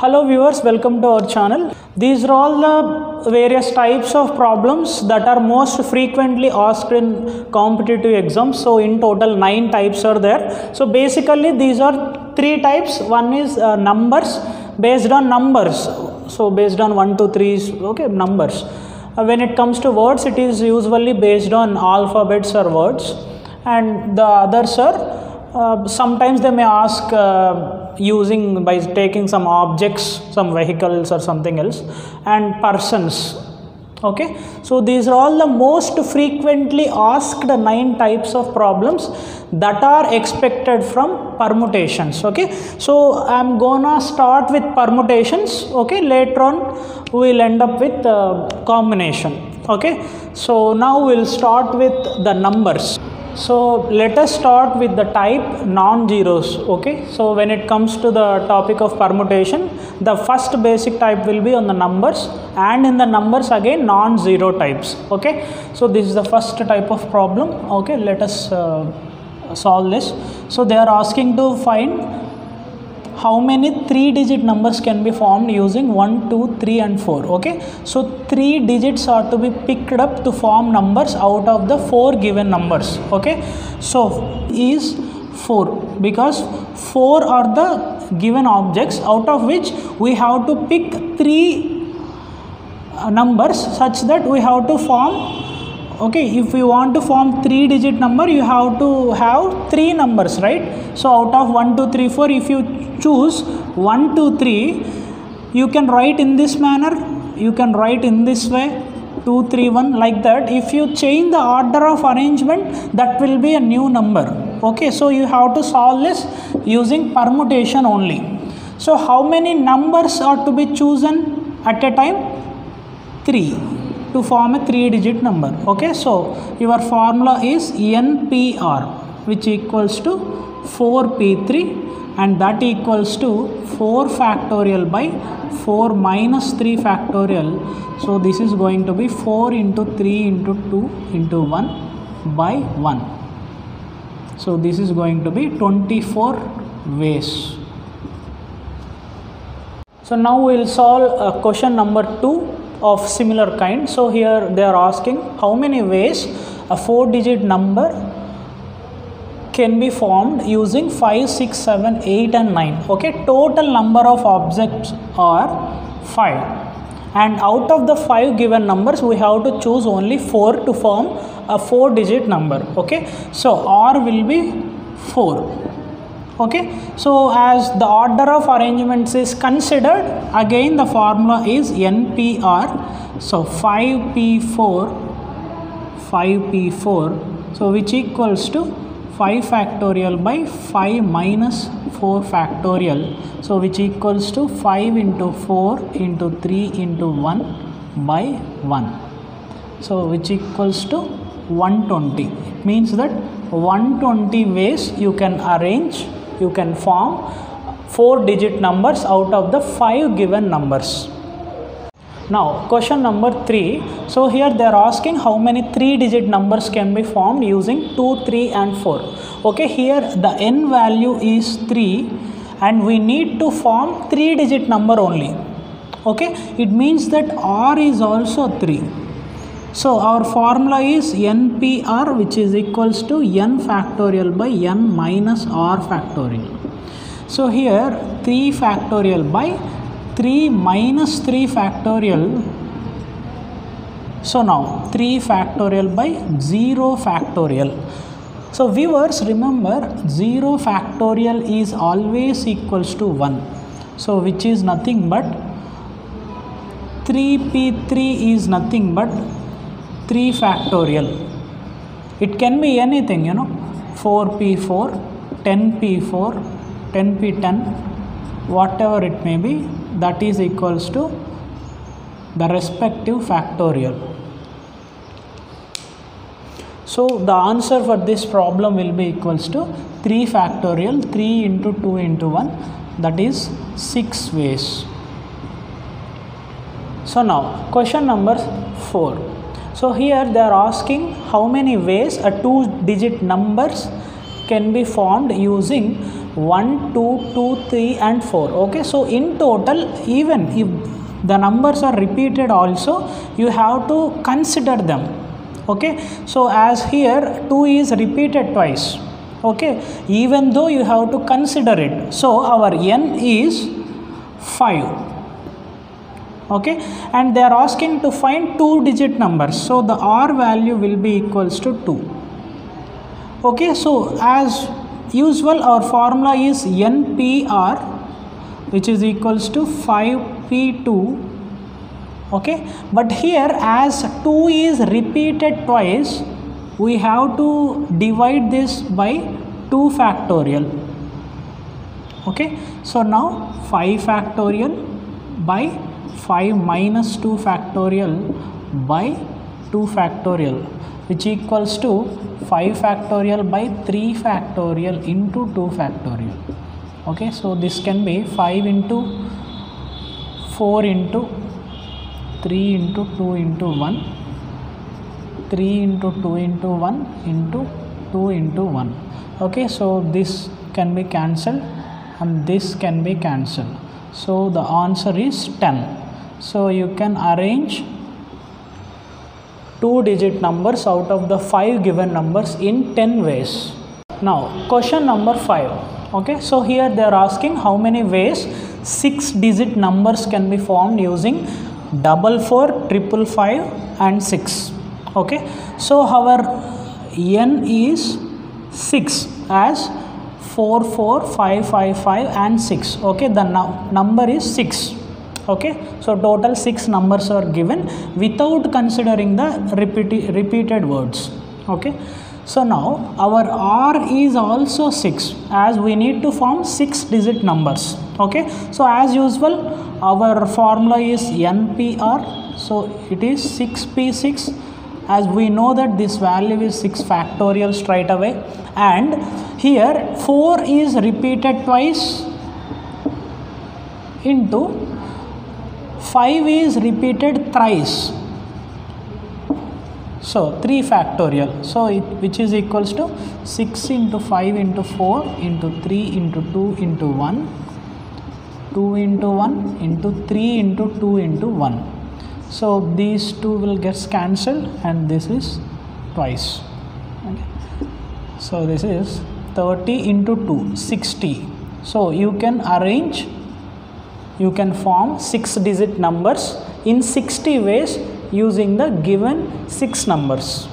Hello viewers, welcome to our channel. These are all the various types of problems that are most frequently asked in competitive exams. So in total nine types are there. So basically these are three types. One is uh, numbers based on numbers. So based on 1, 2, 3, okay, numbers. Uh, when it comes to words, it is usually based on alphabets or words. And the others are uh, sometimes they may ask uh, using by taking some objects some vehicles or something else and persons. Okay? So these are all the most frequently asked nine types of problems that are expected from permutations. Okay? So i'm gonna start with permutations. Okay? Later on we'll end up with uh, combination. Okay? So now we'll start with the numbers so let us start with the type non-zeros okay? So when it comes to the topic of permutation the first basic type will be on the numbers and in the numbers again non-zero types okay? So this is the first type of problem okay? Let us uh, solve this. So they are asking to find how many three digit numbers can be formed using 1 2 3 and 4 okay? So three digits are to be picked up to form numbers out of the four given numbers. Okay? So is 4 because 4 are the given objects out of which we have to pick three uh, numbers such that we have to form okay if you want to form three digit number you have to have three numbers right? So out of 1 2 3 4 if you choose 1 2 3 you can write in this manner. You can write in this way 2 3 1 like that. If you change the order of arrangement that will be a new number. Okay so you have to solve this using permutation only. So how many numbers are to be chosen at a time? 3 to form a three digit number. Okay so your formula is npr which equals to 4p3 and that equals to 4 factorial by 4 minus 3 factorial. So this is going to be 4 into 3 into 2 into 1 by 1 so this is going to be 24 ways. So now we'll solve uh, question number 2 of similar kind. So here they are asking how many ways a four digit number can be formed using 5 6 7 8 and 9 okay total number of objects are 5 and out of the 5 given numbers we have to choose only 4 to form a 4 digit number. Okay so r will be 4 okay? So as the order of arrangements is considered again the formula is npr so 5p4 5p4 so which equals to 5 factorial by 5 minus 4 factorial. So which equals to 5 into 4 into 3 into 1 by 1 so which equals to 120 it means that 120 ways you can arrange you can form four digit numbers out of the five given numbers. Now question number 3 so here they are asking how many three digit numbers can be formed using 2 3 and 4 okay here the n value is 3 and we need to form three digit number only. Okay it means that r is also 3 so our formula is npr which is equals to n factorial by n minus r factorial. So here 3 factorial by 3 minus 3 factorial. So now 3 factorial by 0 factorial. So viewers remember 0 factorial is always equals to 1. So which is nothing but 3p3 is nothing but 3 factorial it can be anything you know. 4p4 10p4 10p10 whatever it may be that is equals to the respective factorial. So the answer for this problem will be equals to 3 factorial 3 into 2 into 1 that is 6 ways. So now question number 4 so here they are asking how many ways a two digit numbers can be formed using 1 2 2 3 and 4 okay so in total even if the numbers are repeated also you have to consider them. Okay so as here 2 is repeated twice. Okay even though you have to consider it. So our n is 5 okay? And they are asking to find two digit numbers. So the r value will be equals to 2 okay? So as usual our formula is npr which is equals to 5p2 okay? But here as 2 is repeated twice we have to divide this by 2 factorial. Okay? So now 5 factorial by 5 minus 2 factorial by 2 factorial which equals to 5 factorial by 3 factorial into 2 factorial. Okay so this can be 5 into 4 into 3 into 2 into 1 3 into 2 into 1 into 2 into 1 okay so this can be cancelled and this can be cancelled so the answer is 10 so you can arrange two digit numbers out of the five given numbers in 10 ways. Now question number 5 okay so here they are asking how many ways six digit numbers can be formed using double four triple five and 6 okay so our n is 6 as 4 4 5 5 5 and 6 okay the nu- number is 6 okay so total 6 numbers are given without considering the repeated repeated words. Okay so now our r is also 6 as we need to form 6 digit numbers. Okay so as usual our formula is npr so it is 6p6 as we know that this value is 6 factorial straight away. And here 4 is repeated twice into 5 is repeated thrice. So 3 factorial. So it, which is equals to 6 into 5 into 4 into 3 into 2 into 1 2 into 1 into 3 into 2 into 1 so these two will get cancelled and this is twice. Okay. so this is 30 into 2 60 so you can arrange you can form 6 digit numbers. In 60 ways using the given 6 numbers